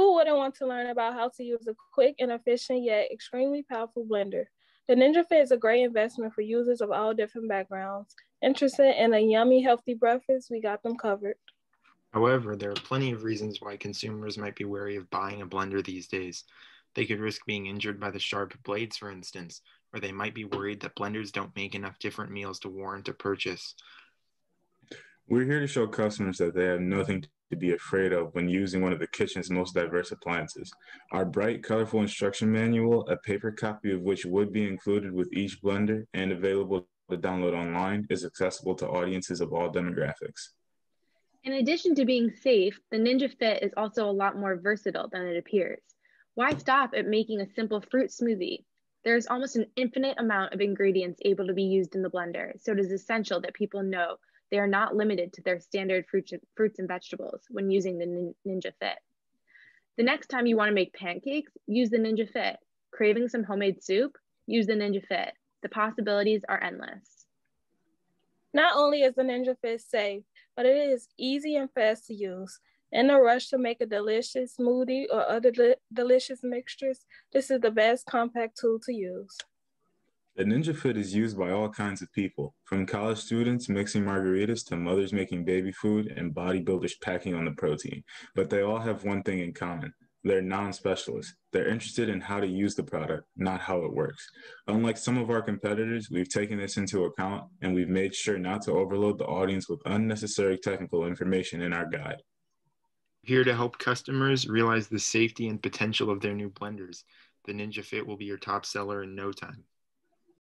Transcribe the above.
Who wouldn't want to learn about how to use a quick and efficient yet extremely powerful blender? The Ninja Fit is a great investment for users of all different backgrounds. Interested in a yummy, healthy breakfast? We got them covered. However, there are plenty of reasons why consumers might be wary of buying a blender these days. They could risk being injured by the sharp blades, for instance, or they might be worried that blenders don't make enough different meals to warrant a purchase. We're here to show customers that they have nothing to be afraid of when using one of the kitchen's most diverse appliances. Our bright, colorful instruction manual, a paper copy of which would be included with each blender and available to download online, is accessible to audiences of all demographics. In addition to being safe, the Ninja Fit is also a lot more versatile than it appears. Why stop at making a simple fruit smoothie? There is almost an infinite amount of ingredients able to be used in the blender, so it is essential that people know they are not limited to their standard fruits, fruits and vegetables when using the Ninja Fit. The next time you wanna make pancakes, use the Ninja Fit. Craving some homemade soup? Use the Ninja Fit. The possibilities are endless. Not only is the Ninja Fit safe, but it is easy and fast to use. In a rush to make a delicious smoothie or other de delicious mixtures, this is the best compact tool to use. The Ninja Fit is used by all kinds of people, from college students mixing margaritas to mothers making baby food and bodybuilders packing on the protein. But they all have one thing in common. They're non-specialists. They're interested in how to use the product, not how it works. Unlike some of our competitors, we've taken this into account and we've made sure not to overload the audience with unnecessary technical information in our guide. Here to help customers realize the safety and potential of their new blenders. The Ninja Fit will be your top seller in no time.